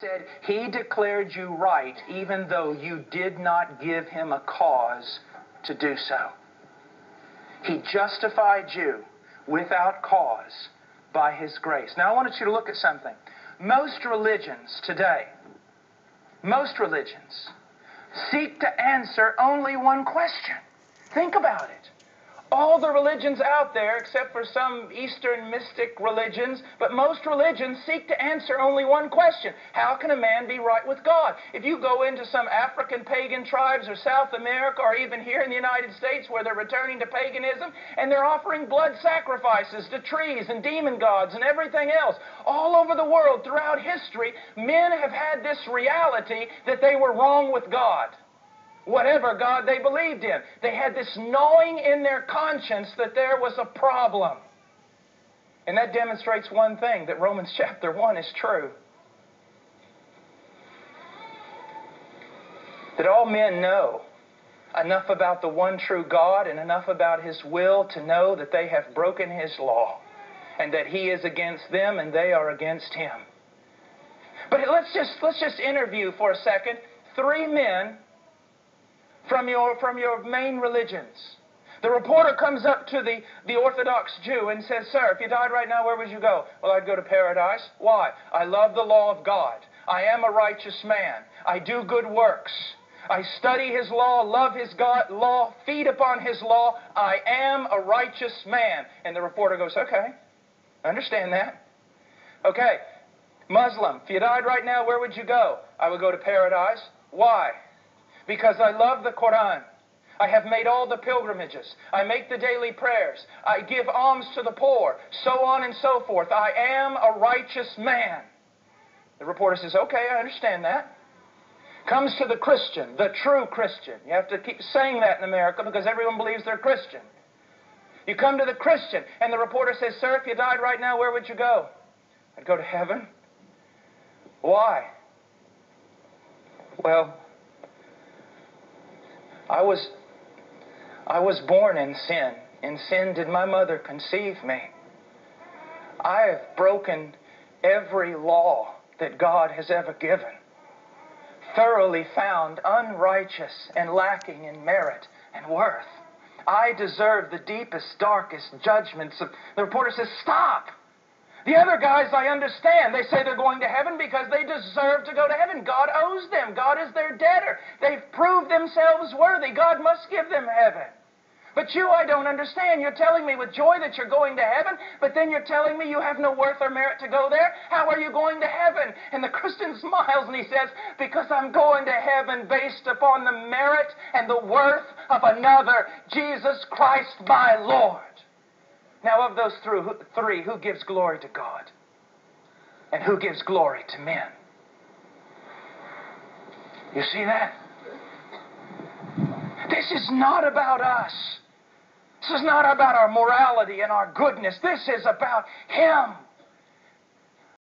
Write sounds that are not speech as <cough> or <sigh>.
said, He declared you right even though you did not give him a cause to do so. He justified you without cause by his grace. Now, I wanted you to look at something. Most religions today, most religions, seek to answer only one question. Think about it all the religions out there, except for some Eastern mystic religions, but most religions seek to answer only one question How can a man be right with God? If you go into some African pagan tribes or South America or even here in the United States where they're returning to paganism and they're offering blood sacrifices to trees and demon gods and everything else, all over the world throughout history, men have had this reality that they were wrong with God whatever God they believed in. They had this knowing in their conscience that there was a problem. And that demonstrates one thing that Romans <laughs> chapter 1 is true. That all men know enough about the one true God and enough about His will to know that they have broken His law and that He is against them and they are against Him. But let's just, let's just interview for a second three men from your, from your main religions. The reporter comes up to the, the Orthodox Jew and says, Sir, if you died right now, where would you go? Well, I'd go to paradise. Why? I love the law of God. I am a righteous man. I do good works. I study His law, love His God, law, feed upon His law. I am a righteous man. And the reporter goes, Okay, understand that. Okay, Muslim, if you died right now, where would you go? I would go to paradise. Why? Because I love the Quran. I have made all the pilgrimages. I make the daily prayers. I give alms to the poor, so on and so forth. I am a righteous man. The reporter says, Okay, I understand that. Comes to the Christian, the true Christian. You have to keep saying that in America because everyone believes they're Christian. You come to the Christian, and the reporter says, Sir, if you died right now, where would you go? I'd go to heaven. Why? Well, I was, I was born in sin. In sin did my mother conceive me. I have broken every law that God has ever given, thoroughly found unrighteous and lacking in merit and worth. I deserve the deepest, darkest judgments. Of, the reporter says, Stop! The other guys, I understand. They say they're going to heaven because they deserve to go to heaven. God owes them. God is their debtor. They've proved themselves worthy. God must give them heaven. But you, I don't understand. You're telling me with joy that you're going to heaven, but then you're telling me you have no worth or merit to go there? How are you going to heaven? And the Christian <laughs> smiles and he says, Because I'm going to heaven based upon the merit and the worth of another, Jesus Christ my Lord. Now, of those three, who gives glory to God? And who gives glory to men? You see that? This is not about us. This is not about our morality and our goodness. This is about Him.